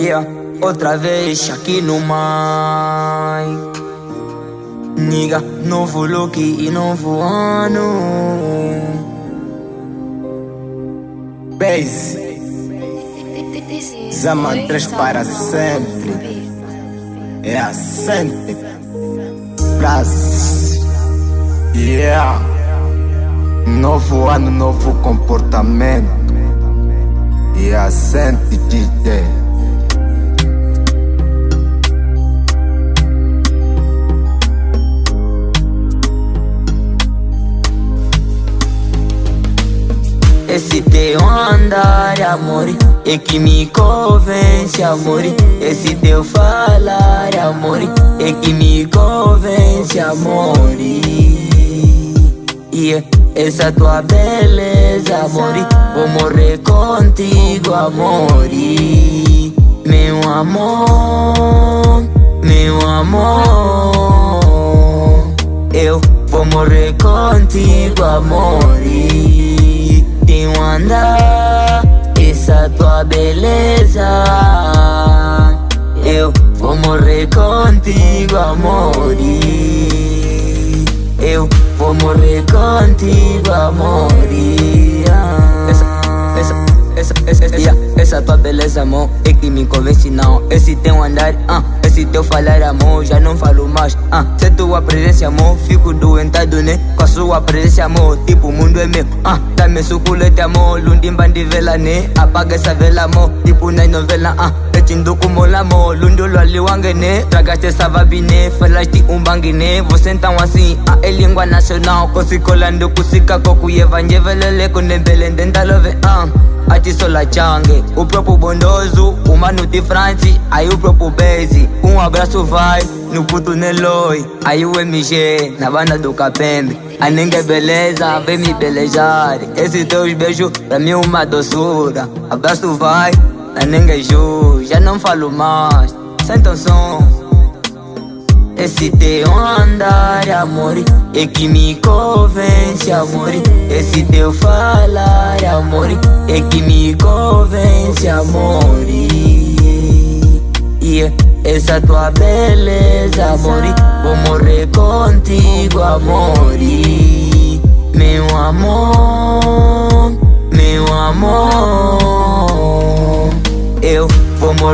Yeah, outra vez aqui no mic. Niga, novo look e novo ano. Base, Zaman 3 para sempre. É assente. Braços. Yeah. Novo ano, novo comportamento. E assente DJ. Teu andar, amor, é que me convence, amor. Esse teu falar, amor, é que me convence, amor. E essa tua beleza, amor, vou morrer contigo, amor. Meu amor, meu amor, eu vou morrer contigo, amor um andar, essa tua beleza. Eu vou morrer contigo, amor. Eu vou morrer contigo, amor. Essa, essa, essa, essa, essa, essa tua beleza, amor, é que me convence, não. Esse teu andar, ah, esse teu falar, amor, já não falo mais. Ah, se tua presença, amor, fico doentado, né? Com a sua presença, amor, tipo, o mundo é meu. Ah, dá-me suculente, amor, lundimba de vela, né? Apaga essa vela, amor, tipo, na novela, ah. Etindo como amor, lundo lo aliwangue, né? Tragaste essa vibe, né? Falaste um bang, né? Você então assim, ah, é língua nacional. Kosikolando, kusika, koku, evangelele, kunembele, dentalo, ah. Ati sola changue, o próprio bondoso, o mano de France, aí o próprio base. Um abraço vai no puto Neloi, aí o MG, na banda do Capembe. A ninguém beleza, vem me belejar. Esses teus beijos, pra mim uma doçura. Abraço vai, na ninguém já não falo mais. Senta o som. Esse teu andar, amor, é que me convence, amor. Esse teu falar, amor, é que me convence, amor. E essa tua beleza, amor, vou morrer contigo, amor. Meu amor, meu amor,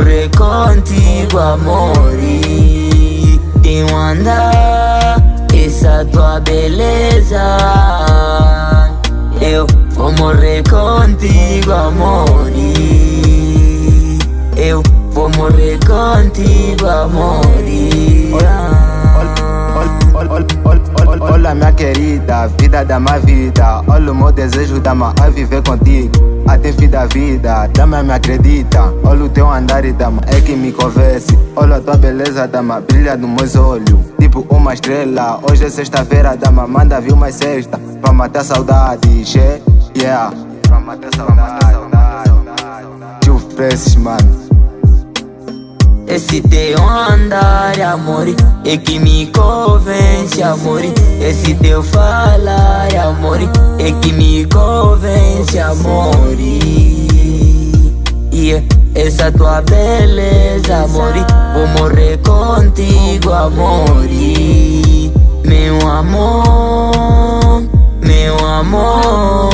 morrer contigo, amor tem um andar, essa tua beleza. Eu vou morrer contigo, amor. Eu vou morrer contigo, amor. Olha minha querida, vida da minha vida. Olha o meu desejo da minha a viver contigo. Até fim da vida, dama me acredita. Olha o teu andar e dama é que me convence. Olha a tua beleza, dama brilha nos meus olhos. Tipo uma estrela, hoje é sexta-feira Dama manda vir uma sexta. Pra matar saudade, che, yeah. Pra matar saudade, Tio Fresh, mano esse teu andar, amor, é que me convence, amor. Esse teu falar, amor, é que me convence, amor. E essa tua beleza, amor, vou morrer contigo, amor. Meu amor, meu amor,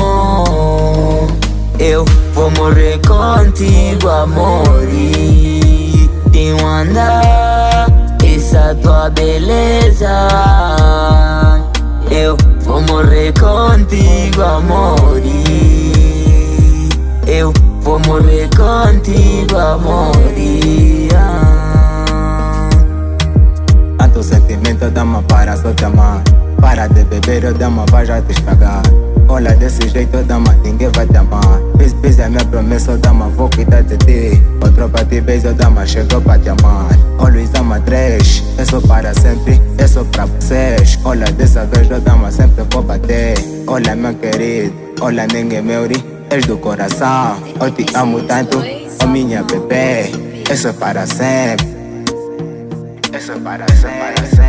eu vou morrer contigo, amor andar, essa tua beleza. Eu vou morrer contigo, amor. Eu vou morrer contigo, amor. Tanto sentimento dá uma para só te amar. Para de beber, eu dou uma vai já te estragar. Olha desse jeito, dama, ninguém vai te amar. Fiz, fiz a minha promessa, dama, vou cuidar de ti. Outro pra ti, beijo, dama, chegou pra te amar. Always ama três, é só para sempre, é só pra vocês. Olha dessa vez, eu dama, sempre vou bater. Olha, meu querido, olha, ninguém me ori, és do coração. Eu te amo tanto, oh minha bebê, é só para sempre. É só para sempre.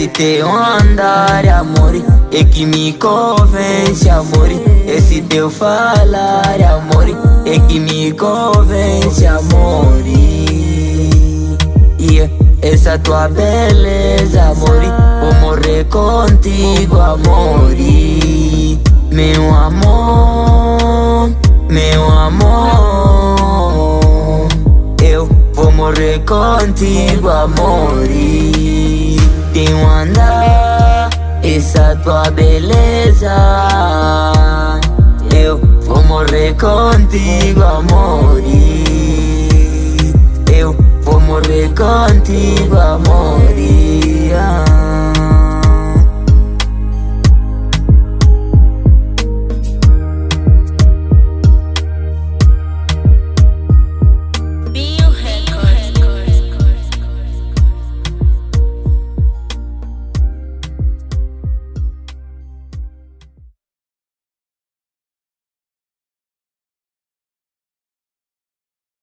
Esse teu andar, amor, é que me convence, amor. Esse teu falar, amor, é que me convence, amor. E essa tua beleza, amor, vou morrer contigo, amor. Meu amor, meu amor, eu vou morrer contigo, amor. Tenho andar, essa tua beleza. Eu vou morrer contigo, amor. Eu vou morrer contigo, amor.